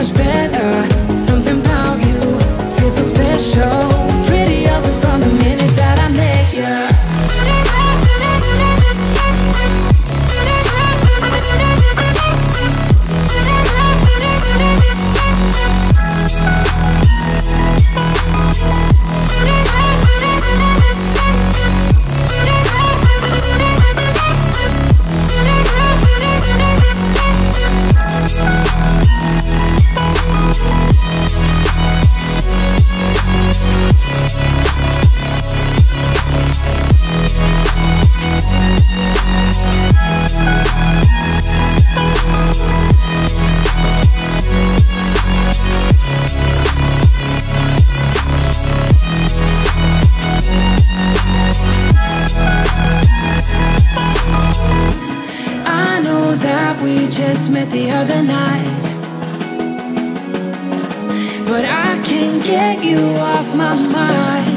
mas bem. the other night. But I can't get you off my mind.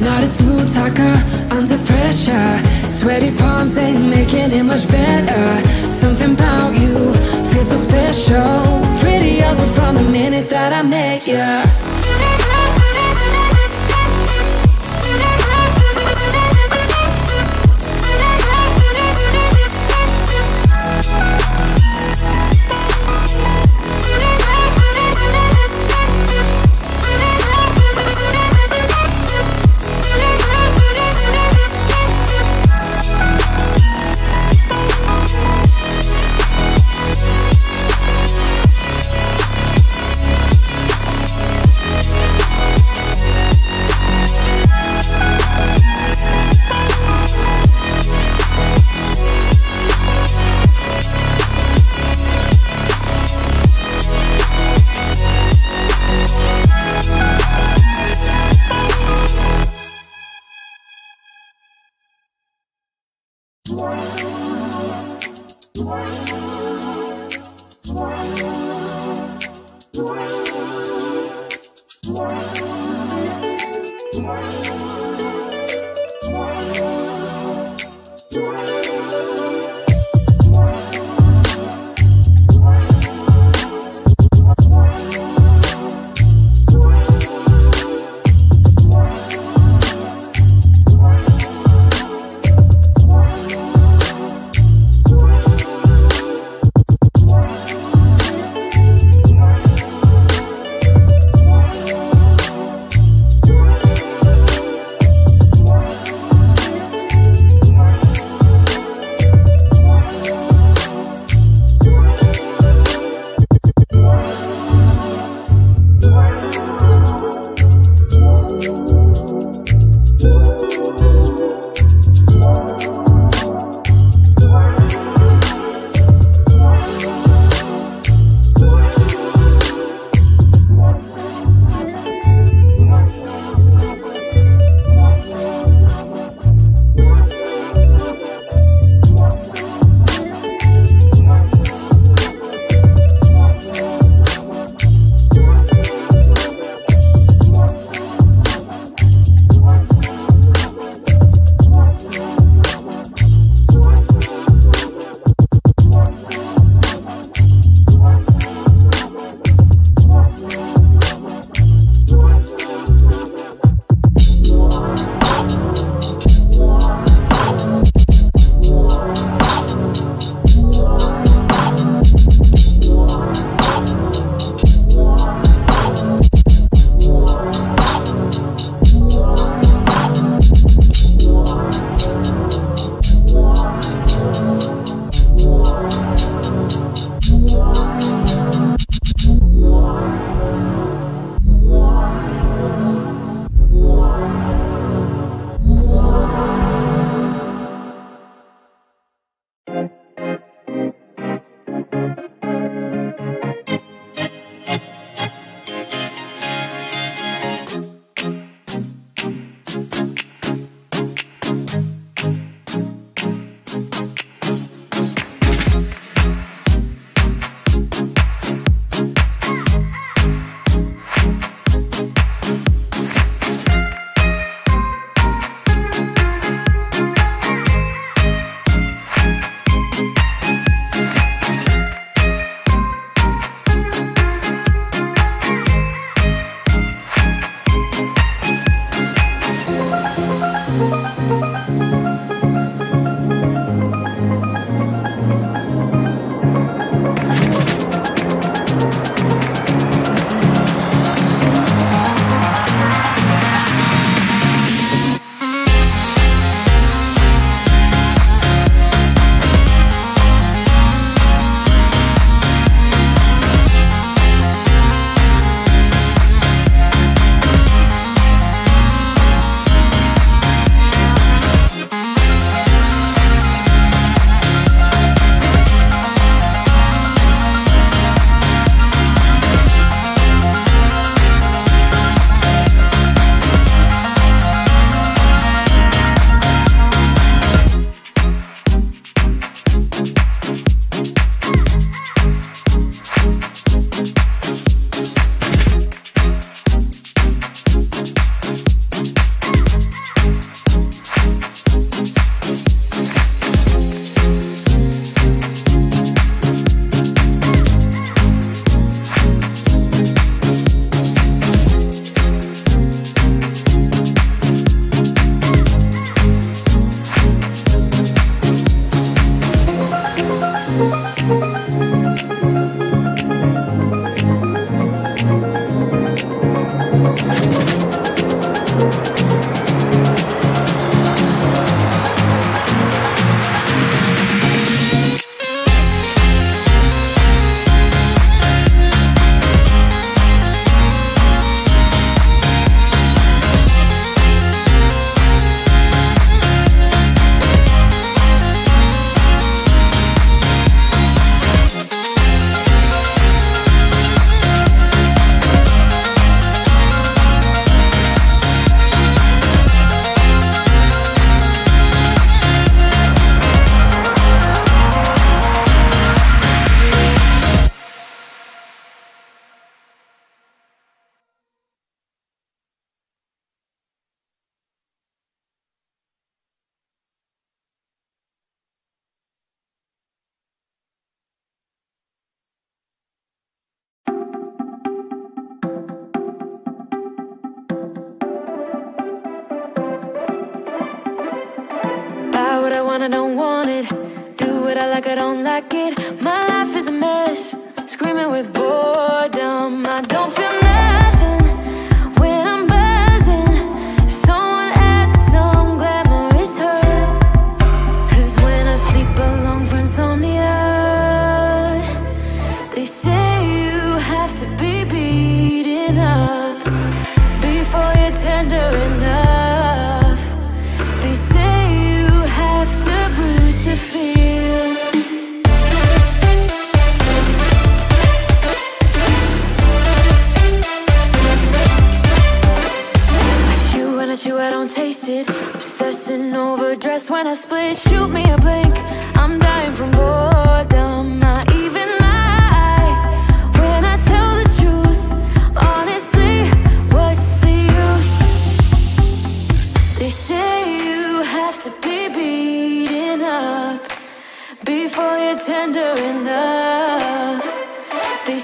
Not a smooth talker under pressure. Sweaty palms ain't making it much better. Something about you feels so special. Prettier from the minute that I met you. want, I don't want it. Do what I like, I don't like it. My life is a mess, screaming with boys. tender enough. They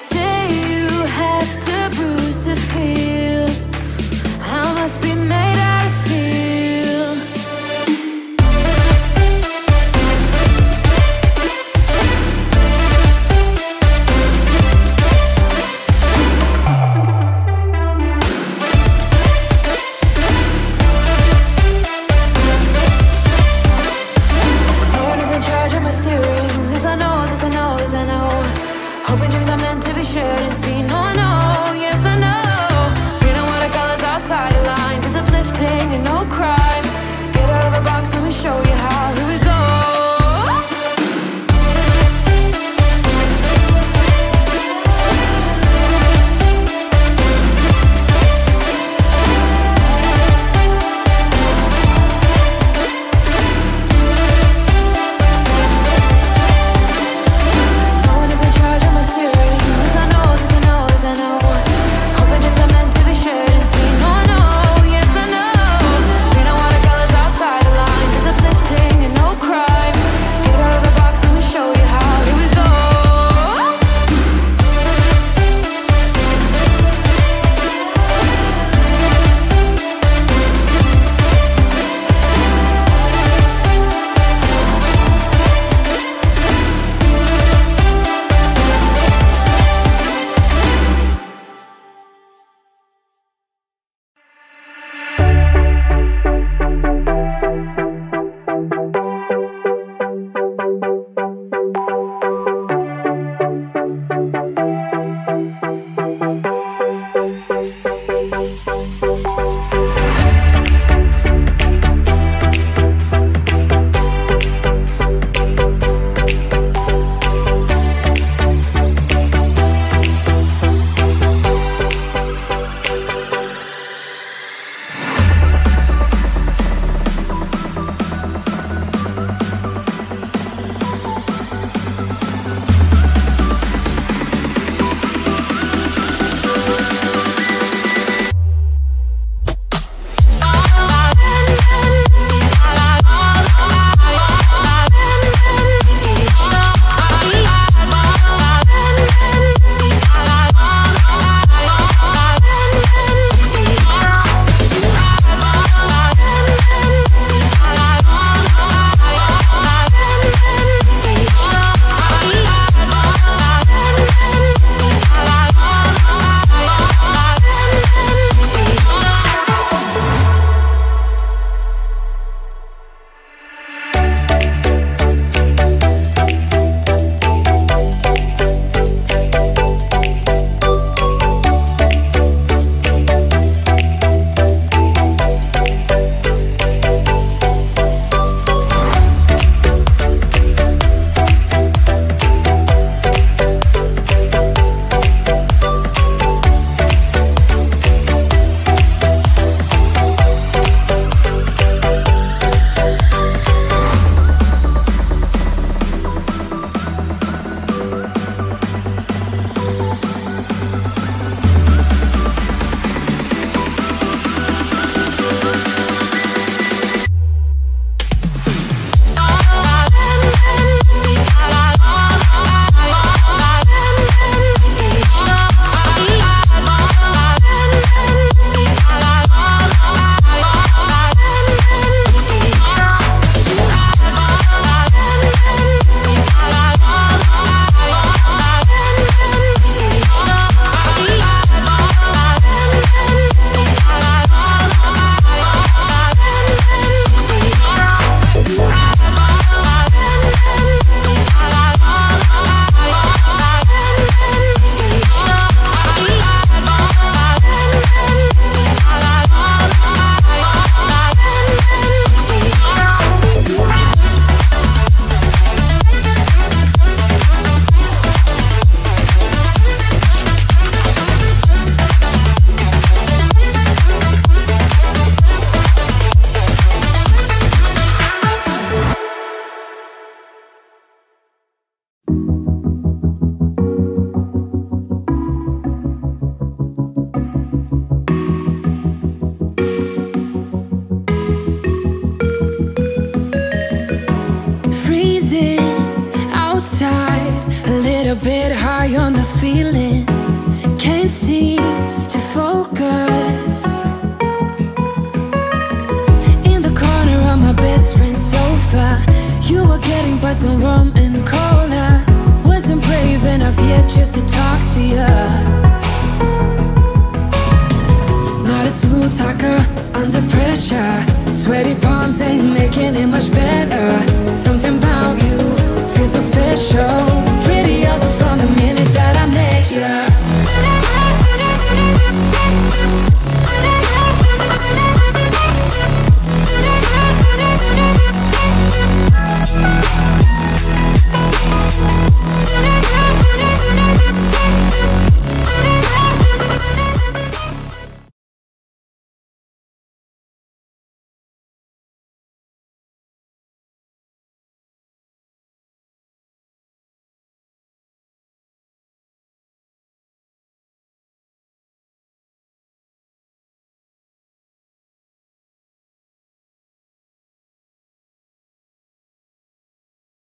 by some rum and